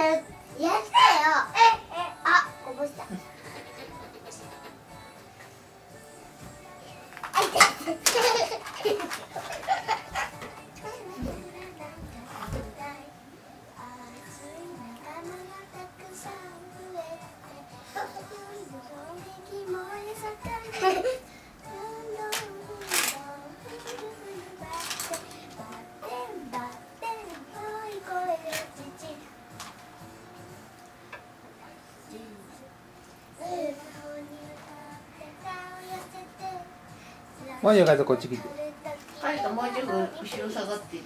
やったよ。こっちもうちょっと後ろ下がって。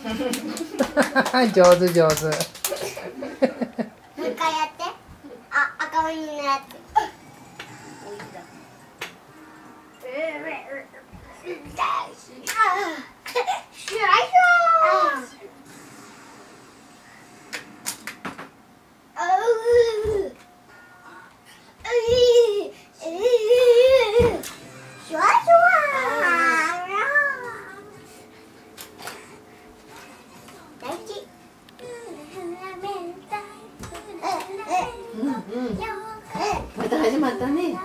上手上手。もう一回やって。あ赤鬼のやつ始まったね。あ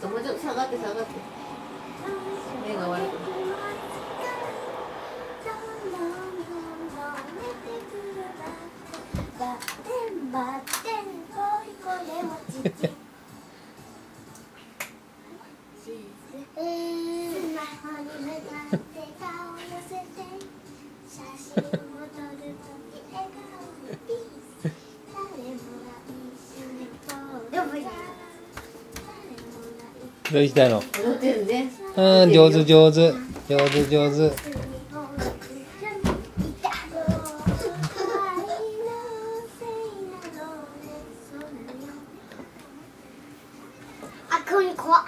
ともうちょっと下がって下がって。目が悪くなる。バッテンバッテンこいこれもちちどうしたの？踊ってるね。うん上手上手上手上手あ、こに怖っ。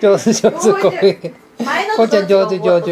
上手上手これ前のこうちゃん上手上手。